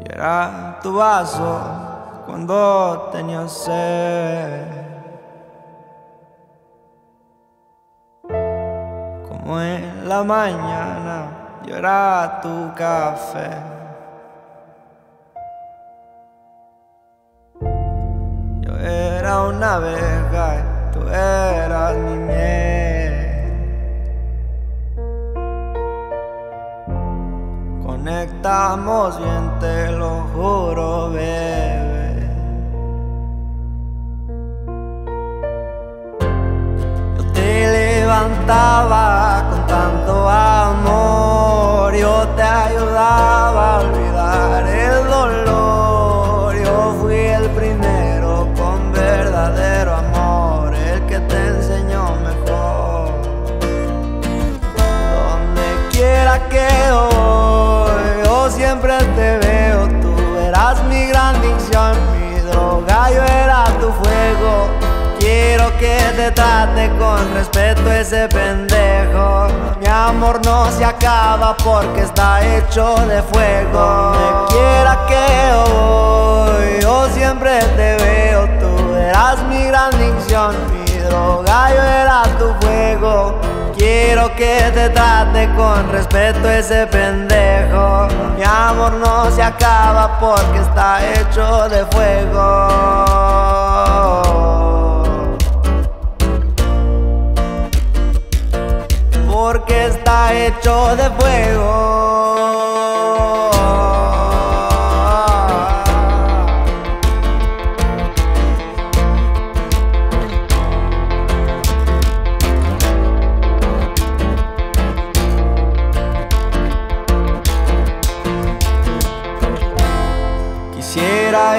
Y tu vaso cuando tenía sed. Como en la mañana, yo era tu café. Yo era una abeja y tú eras mi miel. Conectamos bien, te lo juro, bebé. Yo te levantaba con tanto amor, yo te ayudaba a olvidar el dolor. Siempre te veo. Tú eras mi gran dicción, mi droga, yo era tu fuego. Quiero que te trate con respeto ese pendejo. Mi amor no se acaba porque está hecho de fuego. Donde quiera que voy, yo siempre te veo. Tú eras mi gran dicción, mi droga, yo era tu fuego. Quiero que te trate con respeto ese pendejo. Amor no se acaba porque está hecho de fuego. Porque está hecho de fuego.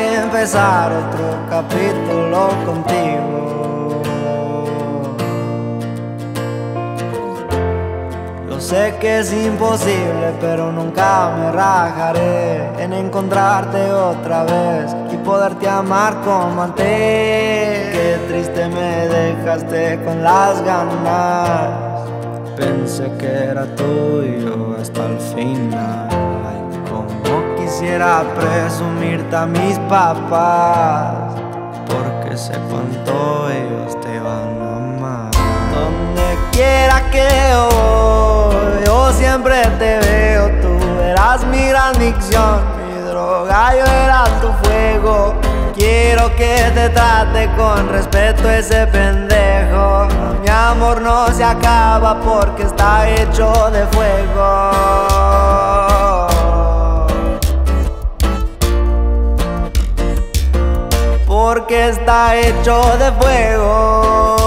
Empezar otro capítulo contigo. Yo sé que es imposible, pero nunca me rajaré en encontrarte otra vez y poderte amar como antes. Qué triste me dejaste con las ganas. Pensé que era tuyo hasta el final. Quisiera presumirte a mis papás, porque sé cuánto ellos te van a amar. Donde quiera que voy, yo siempre te veo. Tú eras mi gran dicción, mi droga, yo era tu fuego. Quiero que te trate con respeto ese pendejo. Mi amor no se acaba porque está hecho de fuego. Porque está hecho de fuego.